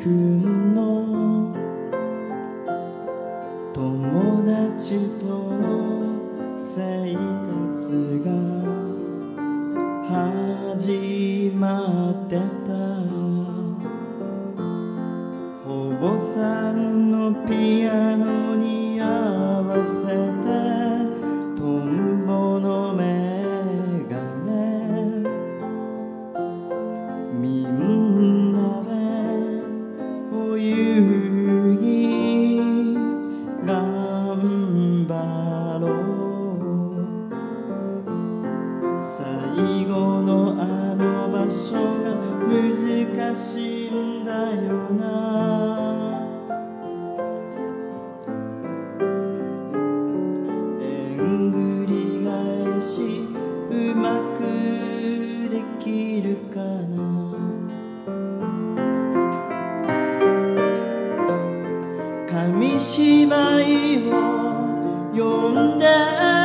君の友達との生活が始まってた。お坊さんのピアノに合う you. 姉妹を呼んで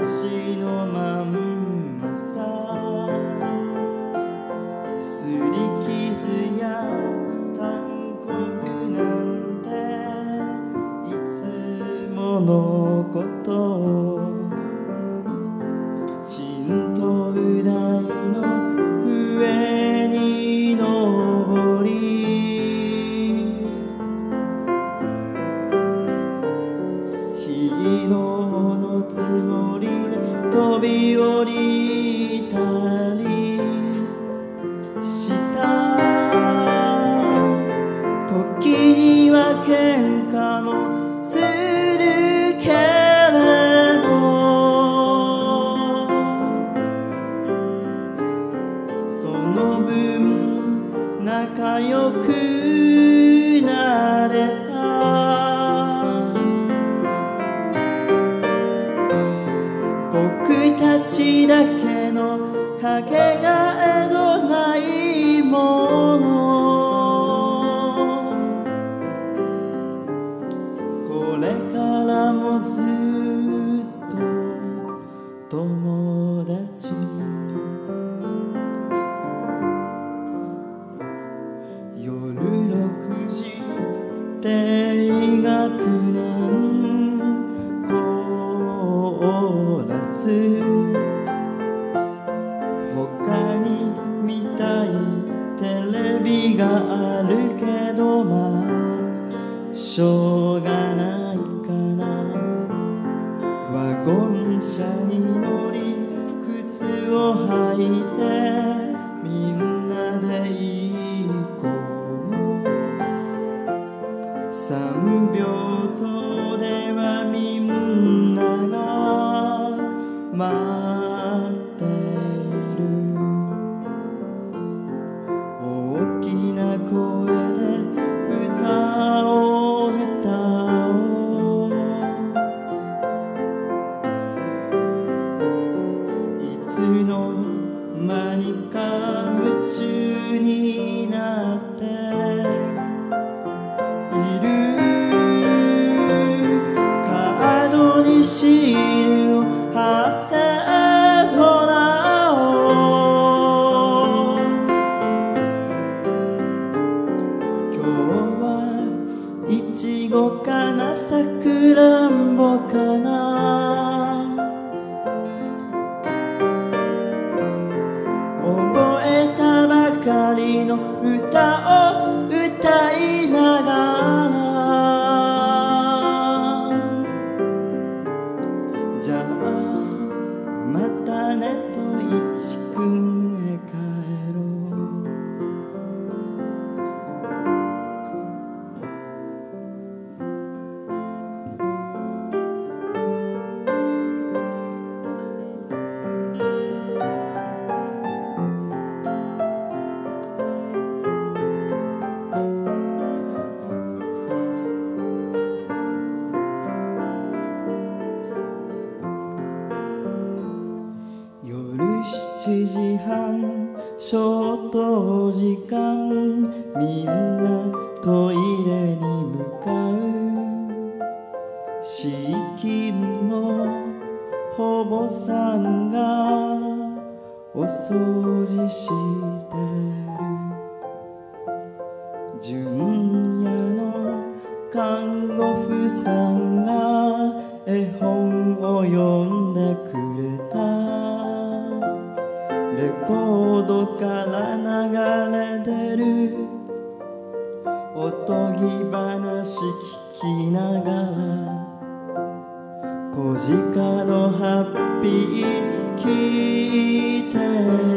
私のまんまさ。すり傷や単行なんていつもの飛び降りたりたちだけのかけがえのないもの。これからもずっと友達。大きな声で歌を歌おう。いつの間にか夢中にの歌を7時半消灯時間みんなトイレに向かう。シーキムのほぼさんがお掃除してる。純也の看護婦さんレコードから流れてる。おとぎ話聞きながら。小鹿のハッピー聞いて。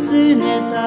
つ寝た